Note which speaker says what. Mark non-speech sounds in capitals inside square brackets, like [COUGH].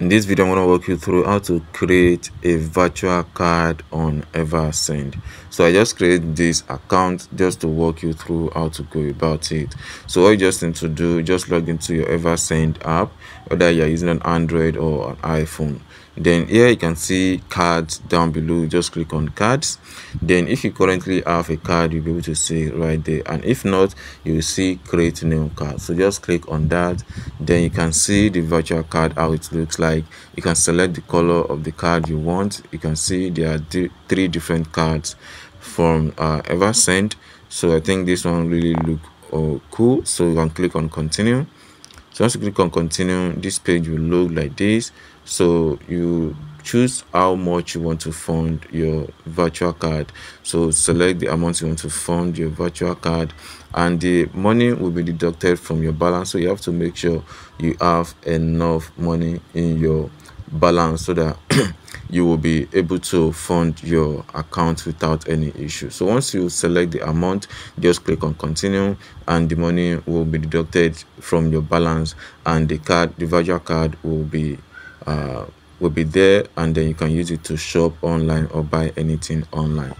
Speaker 1: in this video i'm going to walk you through how to create a virtual card on eversend. So i just create this account just to walk you through how to go about it. So all you just need to do just log into your eversend app whether you're using an android or an iphone then here you can see cards down below. Just click on cards. Then if you currently have a card you'll be able to see right there. And if not you will see create new card. So just click on that. Then you can see the virtual card how it looks like. You can select the color of the card you want. You can see there are three different cards from uh, eversend. So i think this one really look uh, cool. So you can click on continue so once you click on continue this page will look like this. So you choose how much you want to fund your virtual card. So select the amount you want to fund your virtual card and the money will be deducted from your balance. So you have to make sure you have enough money in your balance so that [CLEARS THROAT] you will be able to fund your account without any issue. So once you select the amount just click on continue and the money will be deducted from your balance and the card the virtual card will be uh, will be there and then you can use it to shop online or buy anything online